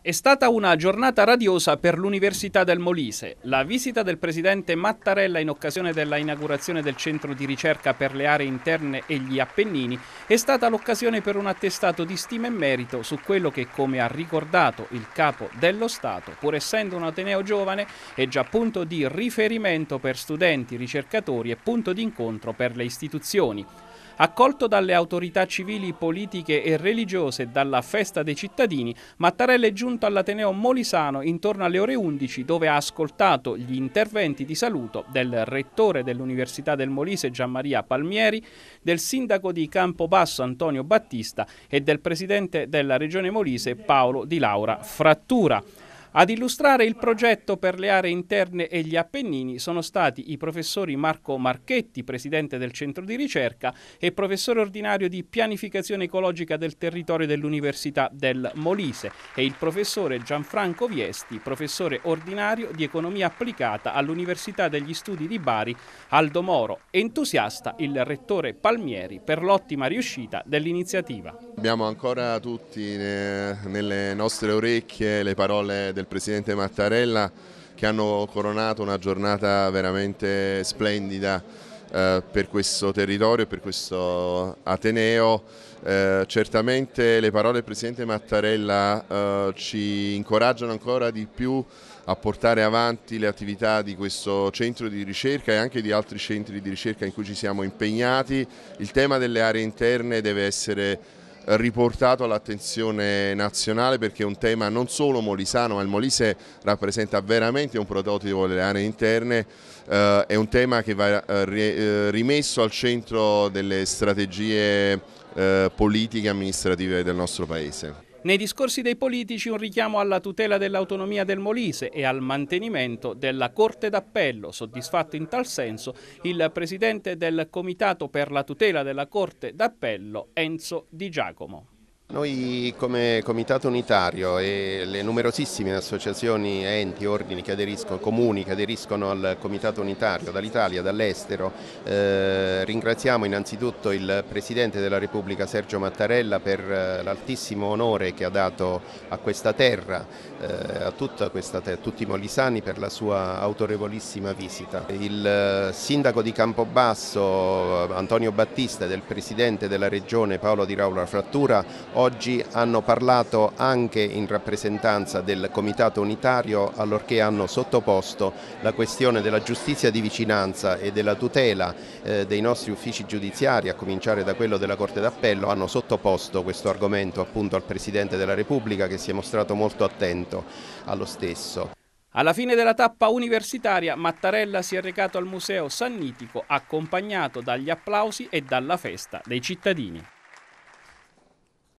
È stata una giornata radiosa per l'Università del Molise. La visita del presidente Mattarella in occasione della inaugurazione del centro di ricerca per le aree interne e gli Appennini è stata l'occasione per un attestato di stima e merito su quello che, come ha ricordato il capo dello Stato, pur essendo un Ateneo giovane, è già punto di riferimento per studenti, ricercatori e punto di incontro per le istituzioni. Accolto dalle autorità civili, politiche e religiose e dalla festa dei cittadini, Mattarella è giunto all'Ateneo Molisano intorno alle ore 11 dove ha ascoltato gli interventi di saluto del rettore dell'Università del Molise Gianmaria Palmieri, del sindaco di Campobasso Antonio Battista e del presidente della regione Molise Paolo Di Laura Frattura. Ad illustrare il progetto per le aree interne e gli Appennini sono stati i professori Marco Marchetti, presidente del centro di ricerca, e professore ordinario di pianificazione ecologica del territorio dell'Università del Molise e il professore Gianfranco Viesti, professore ordinario di economia applicata all'Università degli Studi di Bari, Aldo Moro, entusiasta il rettore Palmieri per l'ottima riuscita dell'iniziativa. Abbiamo ancora tutti nelle nostre orecchie le parole del Presidente Mattarella che hanno coronato una giornata veramente splendida eh, per questo territorio e per questo Ateneo. Eh, certamente le parole del Presidente Mattarella eh, ci incoraggiano ancora di più a portare avanti le attività di questo centro di ricerca e anche di altri centri di ricerca in cui ci siamo impegnati. Il tema delle aree interne deve essere riportato all'attenzione nazionale perché è un tema non solo molisano ma il Molise rappresenta veramente un prototipo delle aree interne, eh, è un tema che va eh, eh rimesso al centro delle strategie eh, politiche e amministrative del nostro Paese. Nei discorsi dei politici un richiamo alla tutela dell'autonomia del Molise e al mantenimento della Corte d'Appello. Soddisfatto in tal senso il presidente del Comitato per la tutela della Corte d'Appello, Enzo Di Giacomo. Noi come Comitato Unitario e le numerosissime associazioni, enti, ordini che aderiscono, comuni che aderiscono al Comitato Unitario dall'Italia, dall'estero, eh, ringraziamo innanzitutto il Presidente della Repubblica Sergio Mattarella per eh, l'altissimo onore che ha dato a questa terra, eh, a, tutta questa terra, a tutti i molisani per la sua autorevolissima visita. Il eh, Sindaco di Campobasso Antonio Battista e del Presidente della Regione Paolo Di Raula Frattura oggi hanno parlato anche in rappresentanza del Comitato Unitario allorché hanno sottoposto la questione della giustizia di vicinanza e della tutela eh, dei nostri uffici giudiziari, a cominciare da quello della Corte d'Appello, hanno sottoposto questo argomento appunto al Presidente della Repubblica che si è mostrato molto attento allo stesso. Alla fine della tappa universitaria Mattarella si è recato al Museo Sannitico accompagnato dagli applausi e dalla festa dei cittadini.